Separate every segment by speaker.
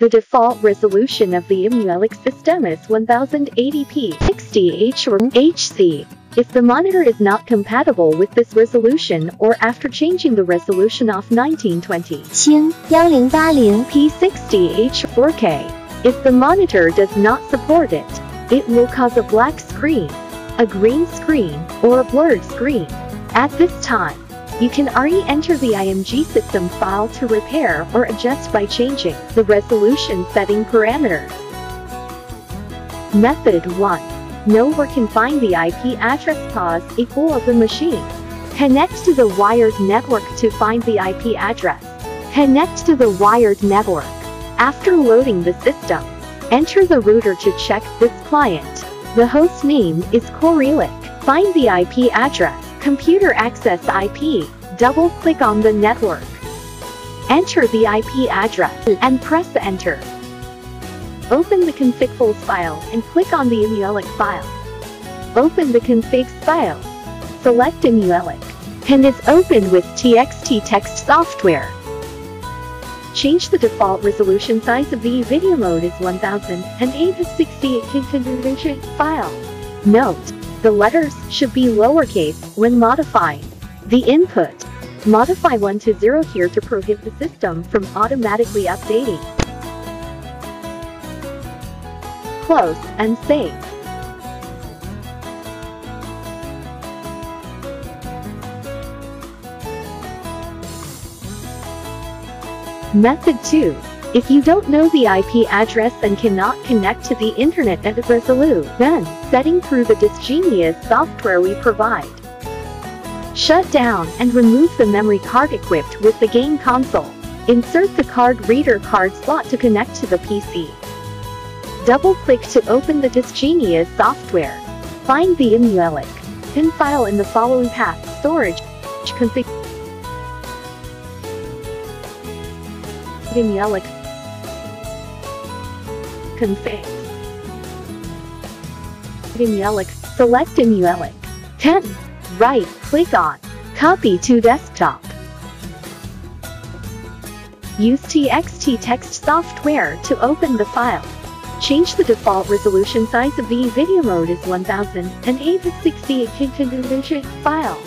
Speaker 1: The default resolution of the EmuELEC system is 1080p 60H If the monitor is not compatible with this resolution or after changing the resolution of 1920
Speaker 2: p
Speaker 1: 60H 4K, if the monitor does not support it, it will cause a black screen, a green screen, or a blurred screen. At this time, you can re-enter the IMG system file to repair or adjust by changing the resolution setting parameters. Method 1. Know where can find the IP address pause equal of the machine. Connect to the wired network to find the IP address. Connect to the wired network. After loading the system, enter the router to check this client. The host name is Corelic. Find the IP address. Computer access IP. Double-click on the network. Enter the IP address and press enter. Open the config file and click on the EmuELEC file. Open the configs file. Select EmuELEC. and is opened with TXT text software. Change the default resolution size of the video mode is 1068 configuration file. Note, the letters should be lowercase when modifying. The input. Modify 1 to 0 here to prohibit the system from automatically updating. Close and save. Method 2. If you don't know the IP address and cannot connect to the internet at Resolute, then setting through the DiskGenius software we provide. Shut down and remove the memory card equipped with the game console. Insert the card reader card slot to connect to the PC. Double-click to open the DiskGenius software. Find the EmuELEC pin file in the following path storage config EmuELEC config EmuELEC select EmuELEC 10 right click on copy to desktop use TXT text software to open the file Change the default resolution size of the video mode is 1068 configuration file.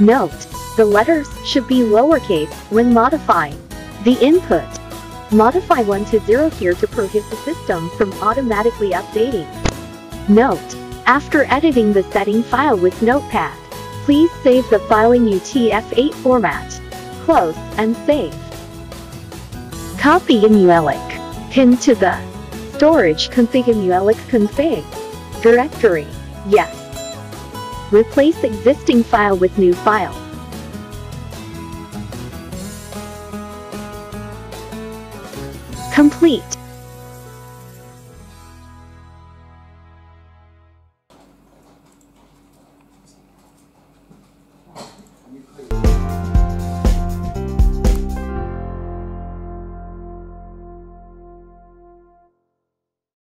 Speaker 1: Note, the letters should be lowercase when modifying. The input. Modify 1 to 0 here to prohibit the system from automatically updating. Note, after editing the setting file with Notepad, please save the file in UTF-8 format. Close and save. Copy EmuELEC. Pin to the Storage config EmuELEC config. Directory. Yes. Replace existing file with new file. Complete.